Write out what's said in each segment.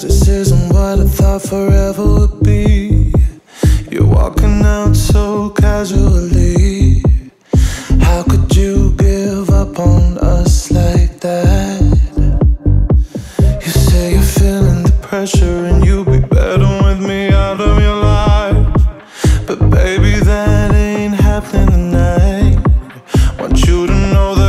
this isn't what I thought forever would be. You're walking out so casually. How could you give up on us like that? You say you're feeling the pressure and you'll be better with me out of your life. But baby, that ain't happening tonight. Want you to know that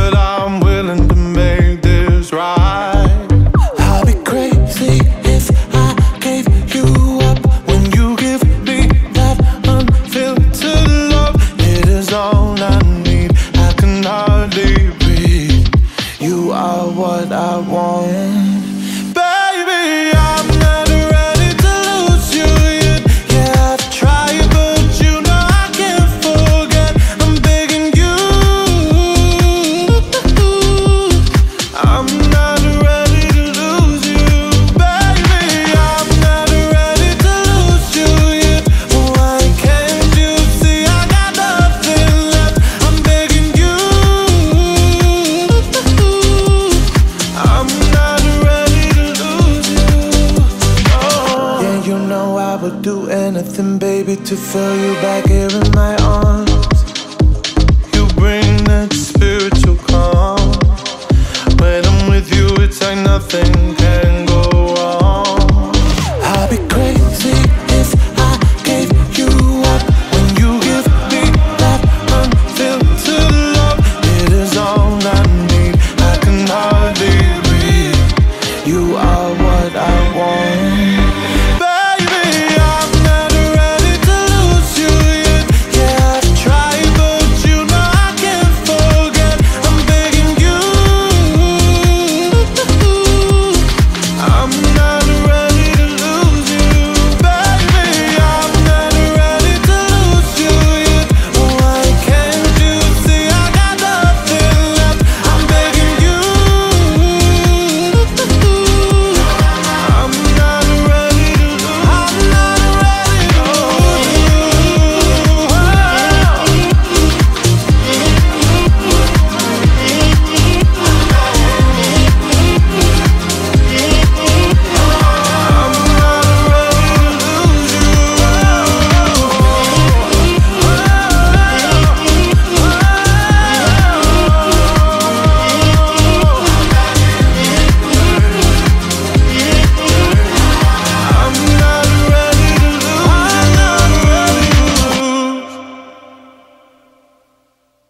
what I want. Do anything, baby, to feel you back here in my arms. You bring that spiritual calm. When I'm with you, it's like nothing